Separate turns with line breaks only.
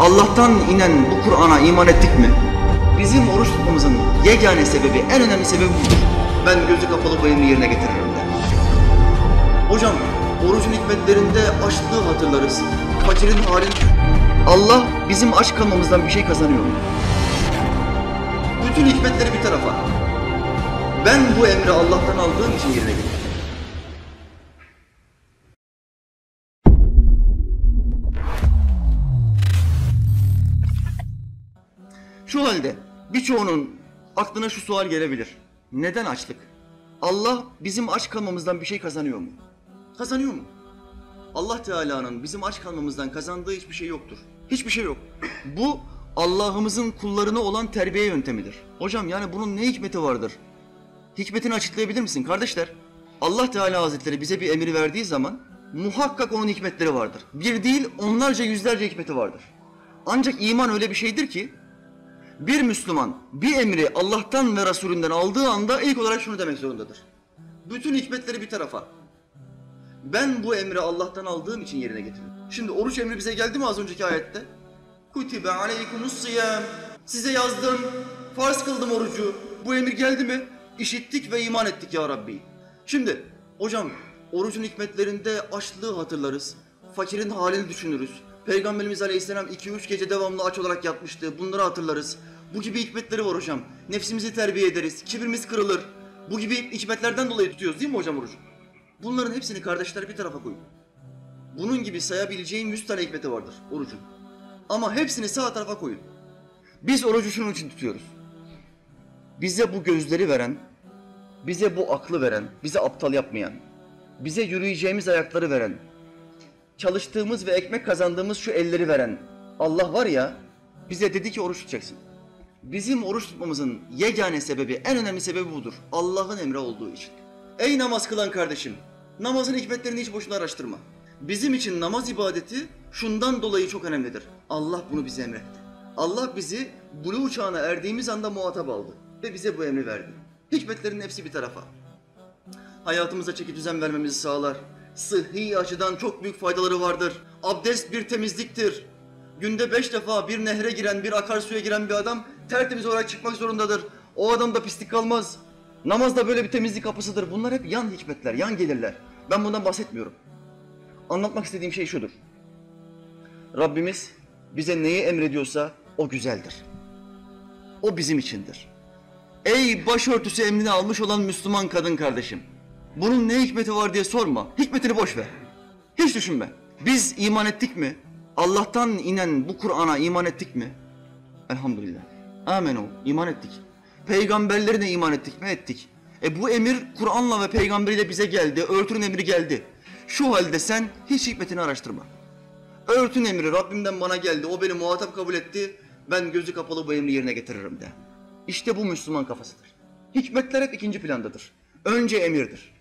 Allah'tan inen bu Kur'an'a iman ettik mi? Bizim oruç tutmamızın yegane sebebi, en önemli sebebi budur. Ben gözü kapalı emri yerine getiririm de. Hocam, orucun hikmetlerinde açlığı hatırlarız. Fakirin halini... Allah bizim aç kalmamızdan bir şey kazanıyor mu? Bütün hikmetleri bir tarafa. Ben bu emri Allah'tan aldığım için yerine getirdim. Şu halde birçoğunun aklına şu sual gelebilir. Neden açlık? Allah bizim aç kalmamızdan bir şey kazanıyor mu? Kazanıyor mu? Allah Teala'nın bizim aç kalmamızdan kazandığı hiçbir şey yoktur. Hiçbir şey yok. Bu Allah'ımızın kullarına olan terbiye yöntemidir. Hocam yani bunun ne hikmeti vardır? Hikmetini açıklayabilir misin kardeşler? Allah Teala Hazretleri bize bir emir verdiği zaman muhakkak onun hikmetleri vardır. Bir değil onlarca yüzlerce hikmeti vardır. Ancak iman öyle bir şeydir ki bir Müslüman bir emri Allah'tan ve Resulünden aldığı anda ilk olarak şunu demek zorundadır. Bütün hikmetleri bir tarafa. Ben bu emri Allah'tan aldığım için yerine getirdim. Şimdi oruç emri bize geldi mi az önceki ayette? Kutibe aleykumus siyam. Size yazdım, farz kıldım orucu. Bu emir geldi mi? İşittik ve iman ettik ya Rabbi. Şimdi hocam orucun hikmetlerinde açlığı hatırlarız. Fakirin halini düşünürüz. Peygamberimiz Aleyhisselam 2-3 gece devamlı aç olarak yatmıştı. Bunları hatırlarız. Bu gibi hikmetleri var hocam. Nefsimizi terbiye ederiz. Kibirimiz kırılır. Bu gibi hikmetlerden dolayı tutuyoruz değil mi hocam orucu? Bunların hepsini kardeşler bir tarafa koyun. Bunun gibi sayabileceğim 100 tane hikmeti vardır orucun. Ama hepsini sağ tarafa koyun. Biz orucu şunun için tutuyoruz. Bize bu gözleri veren, bize bu aklı veren, bize aptal yapmayan, bize yürüyeceğimiz ayakları veren, çalıştığımız ve ekmek kazandığımız şu elleri veren Allah var ya, bize dedi ki oruç tutacaksın. Bizim oruç tutmamızın yegane sebebi, en önemli sebebi budur. Allah'ın emri olduğu için. Ey namaz kılan kardeşim, namazın hikmetlerini hiç boşuna araştırma. Bizim için namaz ibadeti şundan dolayı çok önemlidir. Allah bunu bize emretti. Allah bizi buluğ çağına erdiğimiz anda muhatap aldı ve bize bu emri verdi. Hikmetlerin hepsi bir tarafa. Hayatımıza çeki düzen vermemizi sağlar. Sıhhi açıdan çok büyük faydaları vardır. Abdest bir temizliktir. Günde beş defa bir nehre giren, bir akarsuya giren bir adam tertemiz olarak çıkmak zorundadır. O adamda pislik kalmaz. Namaz da böyle bir temizlik kapısıdır. Bunlar hep yan hikmetler, yan gelirler. Ben bundan bahsetmiyorum. Anlatmak istediğim şey şudur. Rabbimiz bize neyi emrediyorsa o güzeldir. O bizim içindir. Ey başörtüsü emrini almış olan Müslüman kadın kardeşim. Bunun ne hikmeti var diye sorma. Hikmetini boş ver. Hiç düşünme. Biz iman ettik mi? Allah'tan inen bu Kur'an'a iman ettik mi? Elhamdülillah. Amen o. iman ettik. Peygamberlerine iman ettik mi? Ettik. E bu emir Kur'an'la ve peygamberiyle bize geldi. Örtünün emri geldi. Şu halde sen hiç hikmetini araştırma. Örtün emri Rabbimden bana geldi. O beni muhatap kabul etti. Ben gözü kapalı bu emri yerine getiririm de. İşte bu Müslüman kafasıdır. Hikmetler hep ikinci plandadır. Önce emirdir.